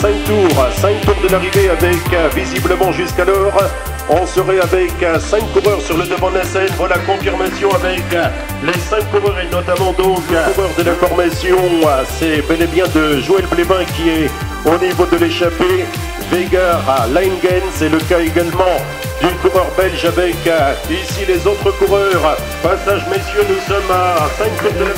5 tours, 5 tours de l'arrivée avec euh, visiblement jusqu'alors on serait avec 5 coureurs sur le devant de la scène. Voilà confirmation avec les 5 coureurs et notamment donc coureur de la formation. C'est bel et bien de Joël Blébin qui est au niveau de l'échappée. Vega à Leingen, c'est le cas également du coureur belge avec euh, ici les autres coureurs. Passage messieurs, nous sommes à 5 tours de la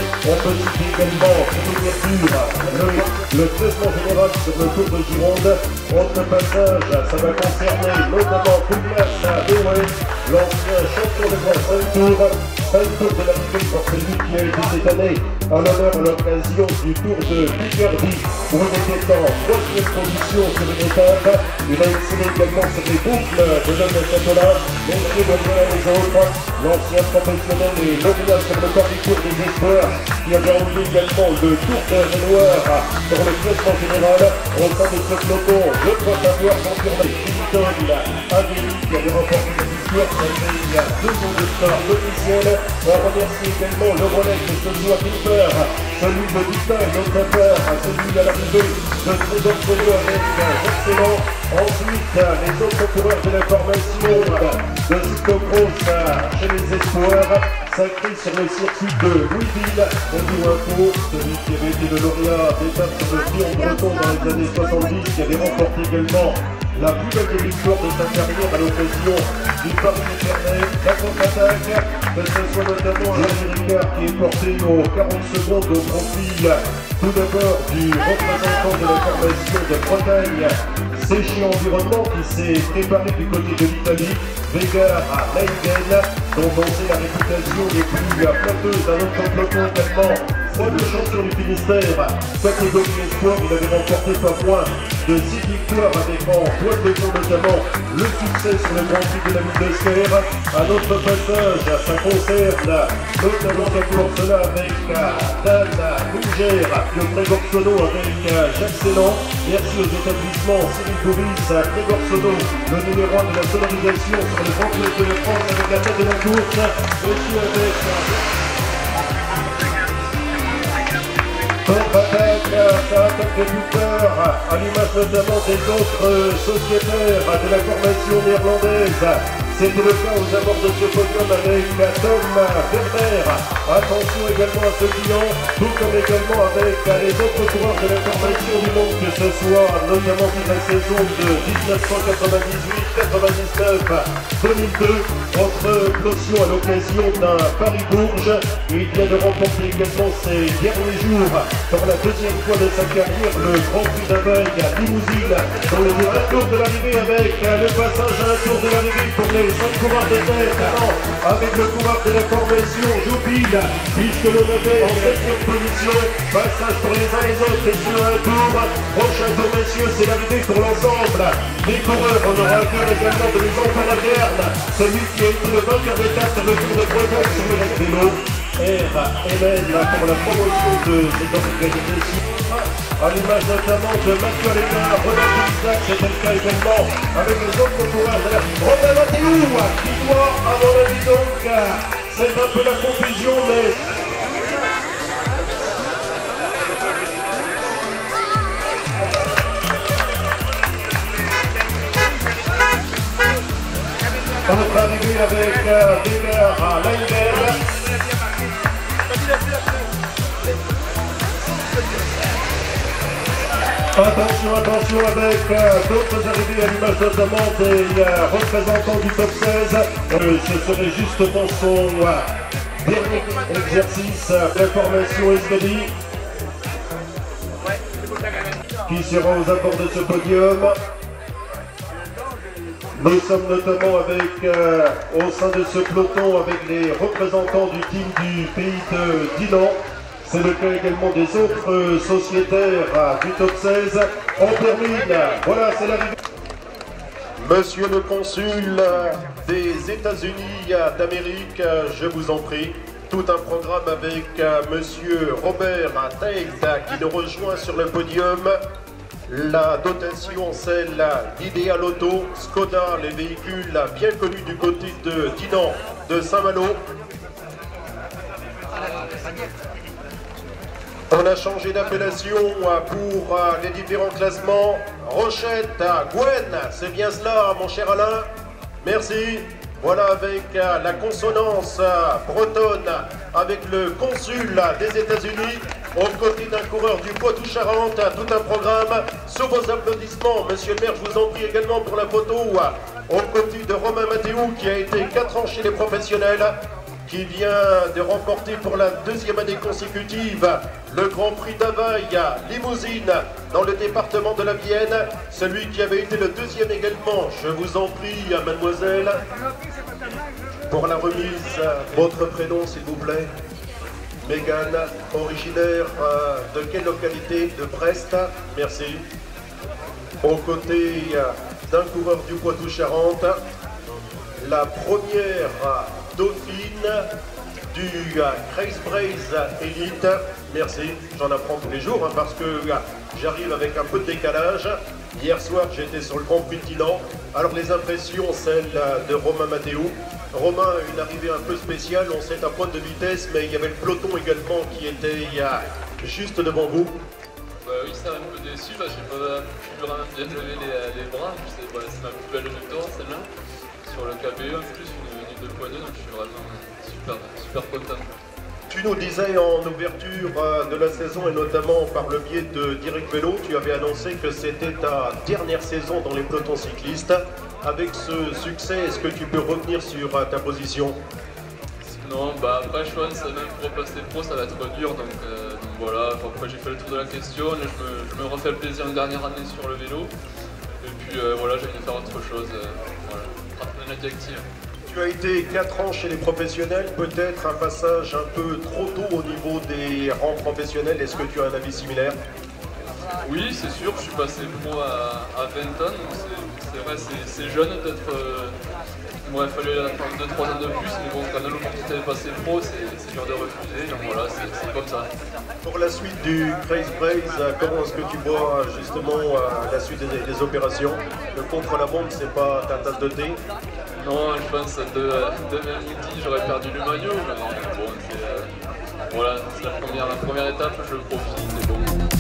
Le, classement général sur le tour de Gironde. Autre passage, ça va concerner notamment Douglas Dewey, l'ancien champion de France 5 tours. 5 tours de la Ligue pour celui qui a été cette année à l'honneur à l'occasion du Tour de Picardie où il était en troisième position sur une étape. Il a excellé également sur les boucles de l'homme de Châteaulin, Monsieur Bonneval les autres, l'ancien professionnel et lauréat sur le corps du Tour des Espoirs qui avait enlevé également le Tour de Renoir sur le classement général au sein de ce peloton. Je crois savoir confirmer Clinton, Avélie qui avait remporté la victoire, il y a deux ans de start officiel. On remercie également le relais de ce joie Kimper, celui de et notre père, celui à l'arrivée de Trésor Solo avec excellent. Ensuite, les autres coureurs de la formation de Cyclocross chez les Espoirs, sacré sur le circuit de Louisville, Info, celui qui avait été le lauréat d'étape sur le Trion Breton dans les années 70, qui avait remporté également la plus belle victoire de sa carrière à l'occasion du Paris éternel, la contre-attaque, que ce soit notamment un qui est porté aux 40 secondes au profil tout d'abord du représentant de la formation de Bretagne, Séché Environnement qui s'est préparé du côté de l'Italie, Vega à Leiden, dont on sait la réputation des plus flatteuses d'un autre peloton fois de champion du Finistère, catégorie espoir, il avait remporté pas moins de 6 victoires avec en toile de fond notamment le succès sur le Grand Prix de la ville de Serre. À passage, ça concerne notamment cette course-là avec Dan Munger, le Grégor Sono avec Jacques Célan. Merci aux établissements Cyril Bouris, Grégor Sono, le numéro 1 de la sonorisation sur le Grand Prix de France avec la tête de la course, aussi avec Contre-attaque, ça attaque de buteur, à l'image notamment des autres sociétaires de la formation néerlandaise. C'était le cas aux abords de ce podium avec Tom Werner. Attention également à ce client, tout comme également avec les autres coureurs de la formation du monde, que ce soit notamment toute la saison de 1998, 99, 2002, entre caution à l'occasion d'un Paris-Bourges. Il vient de remporter également ses derniers jours pour la deuxième fois de sa carrière le Grand Prix d'Aveille à Limousine dans le tour de l'arrivée avec le passage à tour de l'arrivée pour les 5 coureurs de tête avec le coureur de la formation Joupil puisque le avait en 7 position passage pour les uns et les autres et sur un tour prochain tour messieurs c'est l'arrivée pour l'ensemble des coureurs. On aura cœur également de les enfants moderne celui qui a été le vainqueur d'étape sur le tour de Bretagne sur le vélo RMN pour la promotion de cette organisation à l'image notamment de Mathieu Lénard, Romain Isaac, c'était le cas également avec les autres coureurs. Romain Mathieu qui doit, à mon avis donc, c'est un peu la confusion, mais On va arriver avec euh, Weber à Leiden. Attention, attention avec euh, d'autres arrivées à l'image notamment des euh, représentants du top 16. Euh, ce serait justement son dernier exercice de formation SBD qui sera aux abords de ce podium. Nous sommes notamment avec, au sein de ce peloton, avec les représentants du team du pays de Dinan. C'est le cas également des autres euh, sociétaires euh, du top 16. On termine. Voilà, c'est l'arrivée. Monsieur le consul des États-Unis d'Amérique, je vous en prie. Tout un programme avec euh, Monsieur Robert Taix qui nous rejoint sur le podium. La dotation, celle d'Idéal Auto, Skoda, les véhicules bien connus du côté de Dinan, de Saint-Malo. On a changé d'appellation pour euh, les différents classements. Rochette, Gwen, c'est bien cela, mon cher Alain Merci. Voilà avec euh, la consonance euh, bretonne, avec le consul des États-Unis, aux côtés d'un coureur du Poitou-Charentes, tout un programme. Sous vos applaudissements, monsieur le maire, je vous en prie également pour la photo, aux côtés de Romain Mathéou, qui a été 4 ans chez les professionnels, qui vient de remporter pour la deuxième année consécutive le Grand Prix d'Availle Limousine dans le département de la Vienne. Celui qui avait été le deuxième également, je vous en prie, mademoiselle, pour la remise, votre prénom s'il vous plaît. Mégane, originaire euh, de quelle localité? De Brest, merci. Aux côtés euh, d'un coureur du Poitou-Charentes, la première dauphine du Craze Braze Elite. Merci, j'en apprends tous les jours hein, parce que j'arrive avec un peu de décalage. Hier soir, j'étais sur le Grand de Alors les impressions, celles de Romain Mathéo. Romain, une arrivée un peu spéciale, on sait à point de vitesse, mais il y avait le peloton également qui était juste devant vous. Bah oui, ça un peu déçu, j'ai pas pu vraiment bien lever les, bras. C'est ma plus belle victoire celle-là. Sur le KBE en plus, une, une de poignée, donc je suis vraiment super, super content. Tu nous disais en ouverture euh, de la saison et notamment par le biais de Direct Vélo, tu avais annoncé que c'était ta dernière saison dans les pelotons cyclistes. Avec ce succès, est-ce que tu peux revenir sur euh, ta position? Non, bah après je pense même pour passer pro ça va être dur donc, euh, voilà, après j'ai fait le tour de la question, je me, refais le plaisir une dernière année sur le vélo et puis voilà j'ai envie de faire autre chose, voilà, adjectif. Tu as été 4 ans chez les professionnels, peut-être un passage un peu trop tôt au niveau des rangs professionnels. Est-ce que tu as un avis similaire? Oui, c'est sûr, je suis passé pro à, 20 ans, c'est vrai, c'est jeune d'être euh, il m'aurait fallu attendre 2-3 ans de plus, mais bon, quand on a l'opportunité de passer pro, c'est dur de refuser, donc voilà, c'est comme ça. Pour la suite du Craze Braze, comment est-ce que tu vois justement euh, la suite des, opérations? Le contre-la-bombe, c'est pas ta tasse de thé? Non, je pense que demain midi, j'aurais perdu le maillot, mais bon, c'est euh, voilà, la première, la première étape, je profite, et bon,